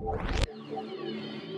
やった!